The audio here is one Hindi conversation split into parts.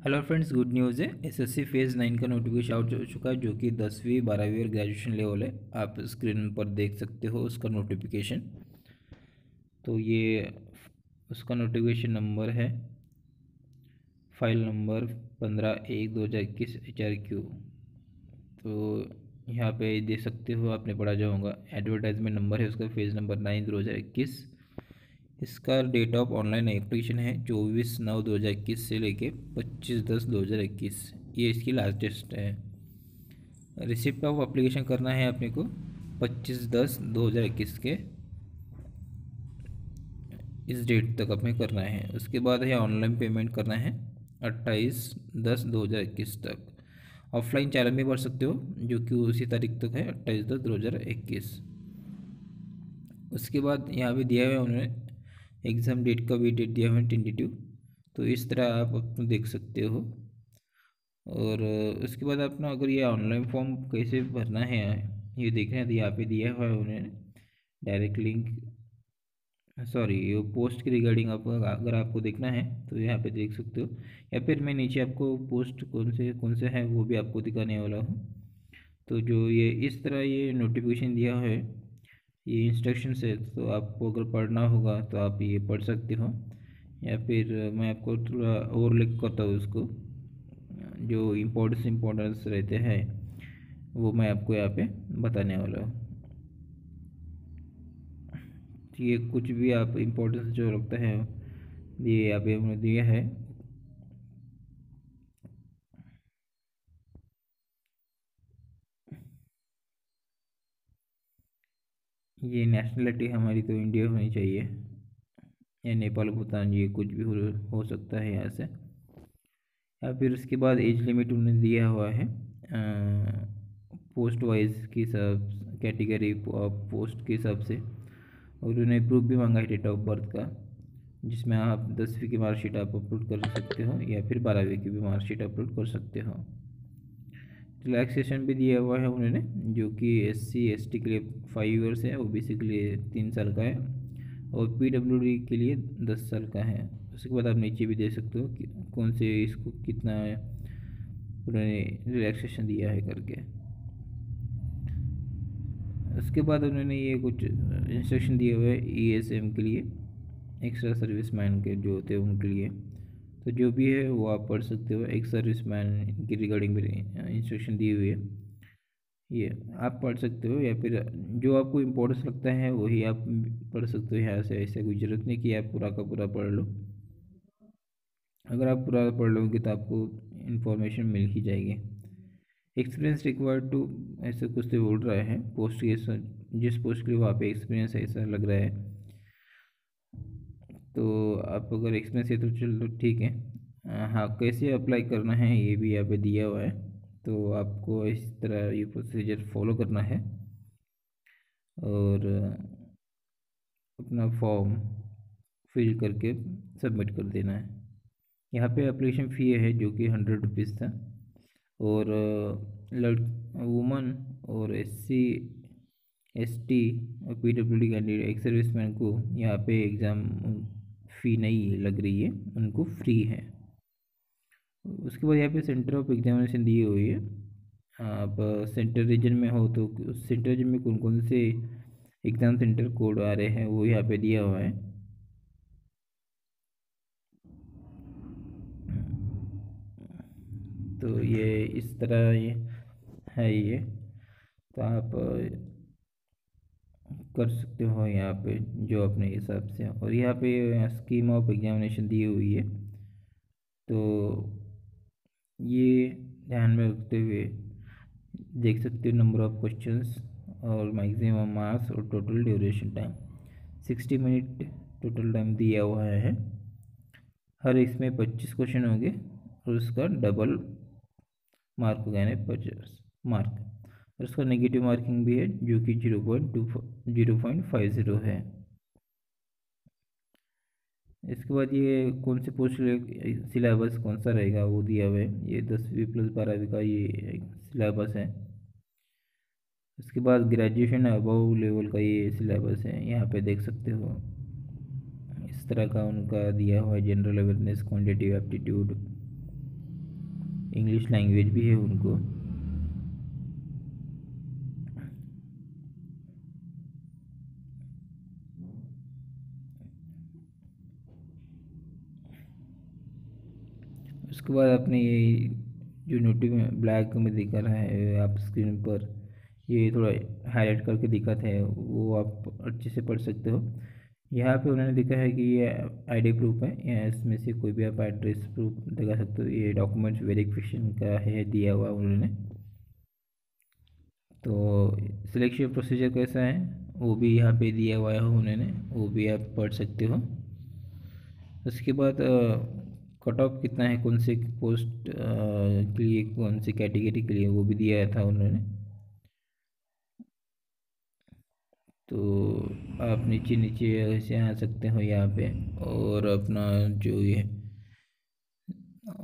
हेलो फ्रेंड्स गुड न्यूज़ है। एसएससी फ़ेज़ नाइन का नोटिफिकेशन आउट हो चुका है, जो कि दसवीं, बारहवीं और ग्रेजुएशन लेवल है। आप स्क्रीन पर देख सकते हो उसका नोटिफिकेशन तो ये उसका नोटिफिकेशन नंबर है। फ़ाइल नंबर पंद्रह एक दो हज़ार इक्कीस एच आर क्यू तो यहाँ पे देख सकते हो, आपने पढ़ा जाऊँगा एडवर्टाइजमेंट नंबर है उसका फ़ेज़ नंबर नाइन दो हज़ार इक्कीस। इसका डेट ऑफ़ ऑनलाइन एप्लीकेशन है चौबीस नौ दो हज़ार इक्कीस से लेके पच्चीस दस दो हज़ार इक्कीस। ये इसकी लास्ट है। रिसिप्ट ऑफ़ एप्लीकेशन करना है अपने को पच्चीस दस दो हज़ार इक्कीस के। इस डेट तक अपने करना है। उसके बाद है ऑनलाइन पेमेंट करना है अट्ठाईस दस दो हज़ार इक्कीस तक। ऑफलाइन चालान भी भर सकते हो, जो कि उसी तारीख तक है अट्ठाईस दस दो हज़ार इक्कीस। उसके बाद यहाँ पे दिया हुआ है उन्होंने एग्ज़ाम डेट का भी डेट दिया हुआ है टेंटेटिव तो इस तरह आप अपना देख सकते हो। और उसके बाद अपना अगर ये ऑनलाइन फॉर्म कैसे भरना है, ये देखना है तो यहाँ पे दिया हुआ है उन्होंने डायरेक्ट लिंक सॉरी ये पोस्ट के रिगार्डिंग आप अगर आपको देखना है तो यहाँ पे देख सकते हो। या फिर मैं नीचे आपको पोस्ट कौन से कौन से है, वो भी आपको दिखाने वाला हूँ। तो जो ये, इस तरह ये नोटिफिकेशन दिया है ये इंस्ट्रक्शन है तो आपको अगर पढ़ना होगा तो आप ये पढ़ सकते हो। या फिर मैं आपको थोड़ा और लिख करता हूँ उसको। जो इम्पोर्टेंस इम्पोर्टेंस रहते हैं, वो मैं आपको यहाँ पे बताने वाला हूँ। ये कुछ भी आप इम्पोर्टेंस जो रखते हैं, ये यहाँ पे हमने दिया है। ये नेशनलिटी हमारी तो इंडिया होनी चाहिए। या नेपाल भूटान ये कुछ भी हो, हो सकता है यहाँ से। या फिर उसके बाद एज लिमिट उन्हें दिया हुआ है। पोस्ट वाइज के हिसाब कैटेगरी पोस्ट के हिसाब से। और उन्होंने प्रूफ भी मांगा है डेट ऑफ़ बर्थ का जिसमें आप दसवीं की मार्कशीट आप अपलोड कर सकते हो या फिर बारहवीं की भी मार्कशीट अपलोड कर सकते हो। रिलैक्सेशन भी दिया हुआ है उन्होंने, जो कि एस सी एस टी के लिए फाइव ईयर्स है ओ बी सी के लिए तीन साल का है, और पी डब्ल्यू डी के लिए दस साल का है। उसके बाद आप नीचे भी दे सकते हो कि कौन से इसको कितना उन्होंने रिलैक्सेशन दिया है करके। उसके बाद उन्होंने ये कुछ इंस्ट्रक्शन दिए हुए ई एस एम के लिए एक्स्ट्रा सर्विस मैन के जो होते हैं उनके लिए। तो जो भी है, वो आप पढ़ सकते हो। एक सर्विस मैन की रिगार्डिंग भी इंस्ट्रक्शन दी हुई है। ये आप पढ़ सकते हो या फिर जो आपको इम्पोर्टेंस लगता है, वही आप पढ़ सकते हो यहाँ से। ऐसे कोई ज़रूरत नहीं कि आप पूरा का पूरा पढ़ लो। अगर आप पूरा पढ़ लोगे तो आपको इन्फॉर्मेशन मिल ही जाएगी। एक्सपीरियंस रिक्वायर्ड टू ऐसे कुछ तो बोल रहा है। पोस्ट के जिस पोस्ट के लिए वहाँ पे एक्सपीरियंस ऐसा लग रहा है। तो आप अगर एक्सपीरियंस है तो चलो ठीक है। हाँ कैसे अप्लाई करना है ये भी यहाँ पे दिया हुआ है। तो आपको इस तरह ये प्रोसीजर फॉलो करना है। और अपना फॉर्म फिल करके सबमिट कर देना है। यहाँ पे एप्लीकेशन फ़ी है जो कि हंड्रेड रुपीज़ था। और लड़ वुमन और एस सी एस टी और P W D candidate ex serviceman को यहाँ पे एग्ज़ाम फ़ी नहीं लग रही है, उनको फ्री है। उसके बाद यहाँ पे सेंटर ऑफ़ एग्जामिनेशन दिए हुई है। आप सेंटर रीजन में हो तो सेंटर रीजन में कौन कौन से एग्ज़ाम सेंटर कोड आ रहे हैं, वो यहाँ पे दिया हुआ है। तो ये इस तरह है ये। तो आप कर सकते हो यहाँ पे जो अपने हिसाब से और यहाँ पे स्कीम ऑफ़ एग्जामिनेशन दी हुई है। तो ये ध्यान में रखते हुए देख सकते हो नंबर ऑफ़ क्वेश्चंस और मैक्सिमम मार्क्स और total duration time sixty minute total time दिया हुआ है। हर इसमें पच्चीस क्वेश्चन होंगे और उसका डबल मार्क होगा यानी पचास मार्क और उसका नेगेटिव मार्किंग भी है जो कि zero point two zero point five zero है। इसके बाद ये कौन से पोस्ट सिलेबस कौन सा रहेगा वो दिया हुआ है। ये दसवीं प्लस बारहवीं का ये सिलेबस है। उसके बाद ग्रेजुएशन अबव लेवल का ये सिलेबस है, यहाँ पे देख सकते हो। इस तरह का उनका दिया हुआ है, general awareness quantitative aptitude. English language भी है उनको। उसके बाद आपने ये जो नोटिफ, ब्लैक में दिखा रहा है आप स्क्रीन पर ये थोड़ा हाईलाइट करके दिखाते हैं, वो आप अच्छे से पढ़ सकते हो। यहाँ पे उन्होंने लिखा है कि ये आईडी प्रूफ है, या इसमें से कोई भी आप एड्रेस प्रूफ दिखा सकते हो। ये डॉक्यूमेंट वेरिफिकेशन का है, दिया हुआ उन्होंने। तो सिलेक्शन प्रोसीजर कैसा है, वो भी यहाँ पे दिया हुआ है उन्होंने, वो भी आप पढ़ सकते हो। उसके बाद कट ऑफ़ कितना है, कौन से पोस्ट के लिए, कौन सी कैटेगरी के लिए वो भी दिया था उन्होंने। तो आप नीचे नीचे ऐसे आ सकते हो यहाँ पे और अपना जो ये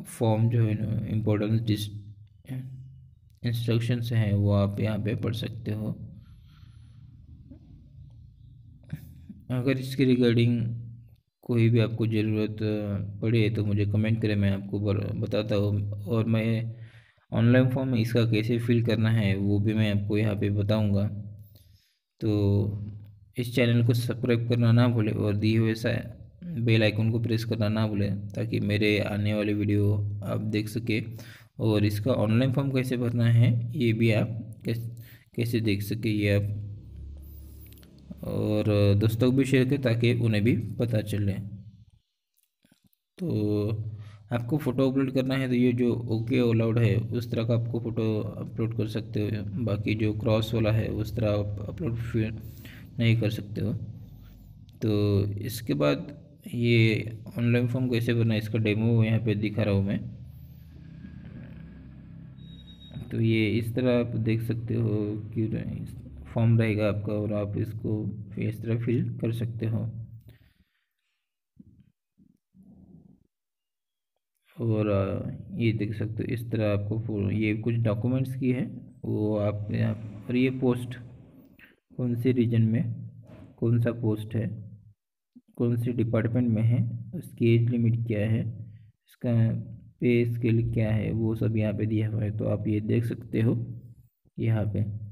फॉर्म जो है ना इम्पोर्टेंस डिस इंस्ट्रक्शंस हैं वो आप यहाँ पे पढ़ सकते हो। अगर इसके रिगार्डिंग कोई भी आपको ज़रूरत पड़े तो मुझे कमेंट करें, मैं आपको बताता हूँ। और मैं ऑनलाइन फॉर्म में इसका कैसे फिल करना है, वो भी मैं आपको यहाँ पे बताऊँगा। तो इस चैनल को सब्सक्राइब करना ना भूलें और दिए हुए बेल आइकन को प्रेस करना ना भूलें, ताकि मेरे आने वाले वीडियो आप देख सके। और इसका ऑनलाइन फॉर्म कैसे भरना है, ये भी आप कैसे देख सके, ये आप और दोस्तों को भी शेयर करें ताकि उन्हें भी पता चले। तो आपको फ़ोटो अपलोड करना है तो ये जो ओके अलाउड है, उस तरह का आपको फ़ोटो अपलोड कर सकते हो। बाकी जो क्रॉस वाला है, उस तरह आप अपलोड नहीं कर सकते हो। तो इसके बाद ये ऑनलाइन फॉर्म कैसे भरना है, इसका डेमो यहाँ पे दिखा रहा हूँ मैं। तो ये इस तरह आप देख सकते हो कि फॉर्म रहेगा आपका और आप इसको इस तरह फिल कर सकते हो। और ये देख सकते हो, इस तरह आपको ये कुछ डॉक्यूमेंट्स की है, वो आप और ये पोस्ट कौन से रीजन में, कौन सा पोस्ट है, कौन से डिपार्टमेंट में है, उसकी एज लिमिट क्या है, इसका पे स्केल क्या है, वो सब यहाँ पे दिया हुआ है तो आप ये देख सकते हो, यहाँ पे।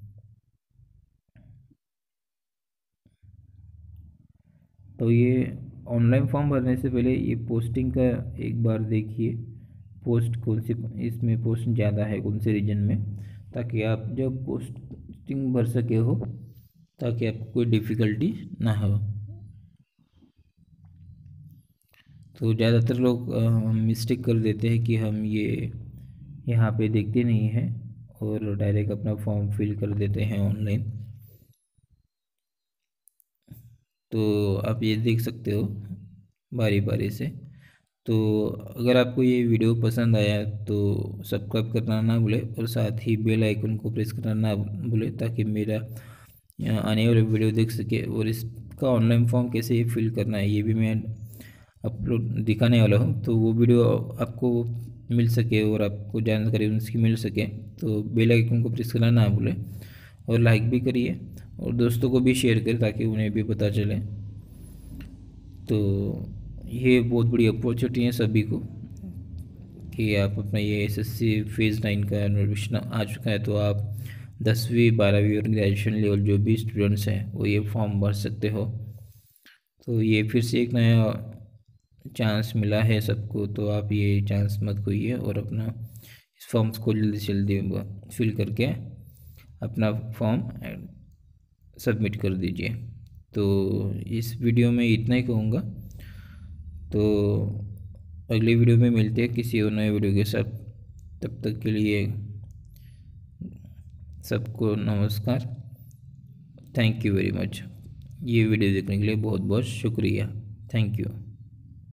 तो ये ऑनलाइन फॉर्म भरने से पहले ये पोस्टिंग का एक बार देखिए पोस्ट कौन सी, इसमें पोस्ट ज़्यादा है कौन से रीजन में, ताकि आप जब पोस्टिंग भर सके हो, ताकि आपको कोई डिफ़िकल्टी ना हो। तो ज़्यादातर लोग मिस्टेक कर देते हैं कि हम ये, यहाँ पे देखते नहीं हैं और डायरेक्ट अपना फॉर्म फिल कर देते हैं ऑनलाइन तो आप ये देख सकते हो बारी बारी से। तो अगर आपको ये वीडियो पसंद आया तो सब्सक्राइब करना ना भूले और साथ ही बेल आइकन को प्रेस करना ना भूले ताकि मेरा आने वाले वीडियो देख सके और इसका ऑनलाइन फॉर्म कैसे फिल करना है ये भी मैं अपलोड दिखाने वाला हूँ। तो वो वीडियो आपको मिल सके और आपको जानकारी उसकी मिल सके। तो बेल आइकन को प्रेस करना ना भूलें और लाइक भी करिए। और दोस्तों को भी शेयर करें ताकि उन्हें भी पता चले। तो ये बहुत बड़ी अपॉर्चुनिटी है सभी को कि आप अपना ये एसएससी फ़ेज़ नाइन का नोटिफिकेशन आ चुका है। तो आप दसवीं, बारहवीं और ग्रेजुएशन लेवल जो भी स्टूडेंट्स हैं, वो ये फॉर्म भर सकते हो। तो ये फिर से एक नया चांस मिला है सबको। तो आप ये चांस मत खोइए और अपना इस फॉर्म्स को जल्दी से जल्दी फिल करके अपना फॉर्म सबमिट कर दीजिए। तो इस वीडियो में इतना ही कहूँगा। तो अगले वीडियो में मिलते हैं किसी और नए वीडियो के साथ। तब तक के लिए सबको नमस्कार। थैंक यू वेरी मच ये वीडियो देखने के लिए बहुत बहुत शुक्रिया। Thank you